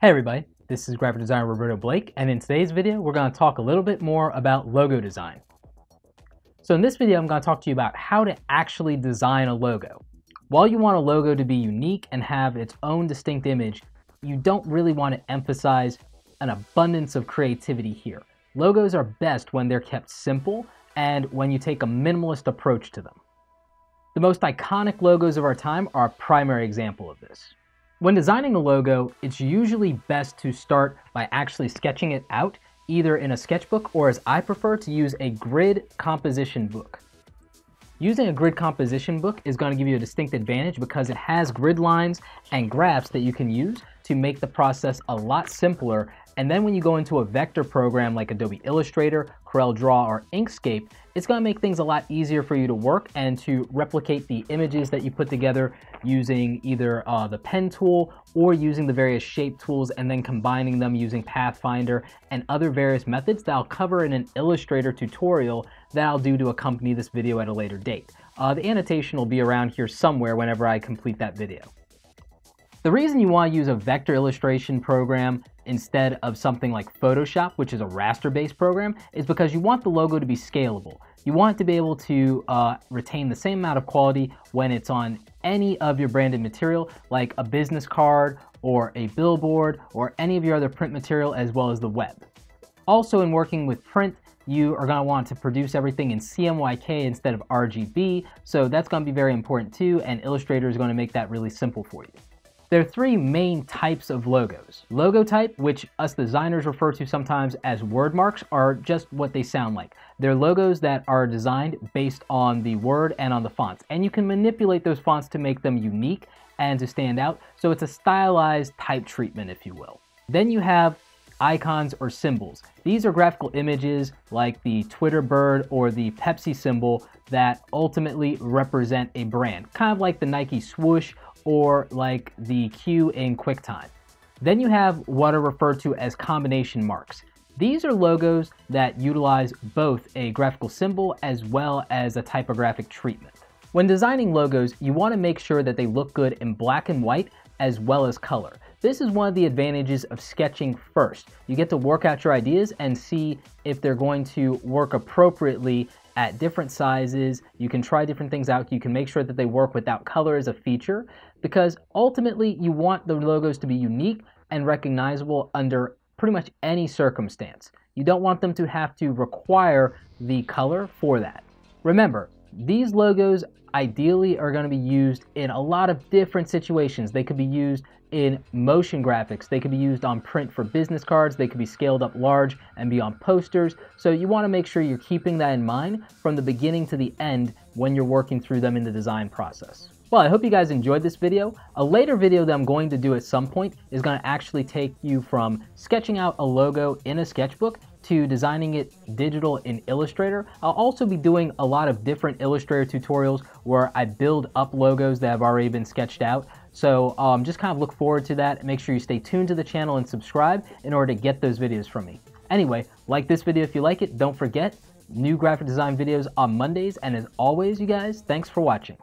Hey everybody, this is graphic designer Roberto Blake, and in today's video, we're going to talk a little bit more about logo design. So in this video, I'm going to talk to you about how to actually design a logo. While you want a logo to be unique and have its own distinct image, you don't really want to emphasize an abundance of creativity here. Logos are best when they're kept simple and when you take a minimalist approach to them. The most iconic logos of our time are a primary example of this. When designing a logo, it's usually best to start by actually sketching it out, either in a sketchbook or as I prefer to use a grid composition book. Using a grid composition book is going to give you a distinct advantage because it has grid lines and graphs that you can use to make the process a lot simpler. And then when you go into a vector program like Adobe Illustrator, Corel Draw, or Inkscape, it's going to make things a lot easier for you to work and to replicate the images that you put together using either uh, the pen tool or using the various shape tools and then combining them using Pathfinder and other various methods that I'll cover in an Illustrator tutorial that I'll do to accompany this video at a later date. Uh, the annotation will be around here somewhere whenever I complete that video. The reason you want to use a vector illustration program instead of something like Photoshop, which is a raster-based program, is because you want the logo to be scalable. You want it to be able to uh, retain the same amount of quality when it's on any of your branded material, like a business card or a billboard or any of your other print material as well as the web. Also in working with print, you are going to want to produce everything in CMYK instead of RGB, so that's going to be very important too, and Illustrator is going to make that really simple for you. There are three main types of logos. Logo type, which us designers refer to sometimes as word marks, are just what they sound like. They're logos that are designed based on the word and on the fonts, and you can manipulate those fonts to make them unique and to stand out, so it's a stylized type treatment, if you will. Then you have icons or symbols. These are graphical images like the Twitter bird or the Pepsi symbol that ultimately represent a brand, kind of like the Nike swoosh or like the Q in QuickTime. Then you have what are referred to as combination marks. These are logos that utilize both a graphical symbol as well as a typographic treatment. When designing logos, you want to make sure that they look good in black and white as well as color. This is one of the advantages of sketching first. You get to work out your ideas and see if they're going to work appropriately at different sizes. You can try different things out. You can make sure that they work without color as a feature because ultimately you want the logos to be unique and recognizable under pretty much any circumstance. You don't want them to have to require the color for that. Remember, these logos ideally are going to be used in a lot of different situations. They could be used in motion graphics. They could be used on print for business cards. They could be scaled up large and be on posters. So you want to make sure you're keeping that in mind from the beginning to the end when you're working through them in the design process. Well, I hope you guys enjoyed this video. A later video that I'm going to do at some point is going to actually take you from sketching out a logo in a sketchbook to designing it digital in Illustrator. I'll also be doing a lot of different Illustrator tutorials where I build up logos that have already been sketched out. So um, just kind of look forward to that. Make sure you stay tuned to the channel and subscribe in order to get those videos from me. Anyway, like this video if you like it. Don't forget, new graphic design videos on Mondays. And as always, you guys, thanks for watching.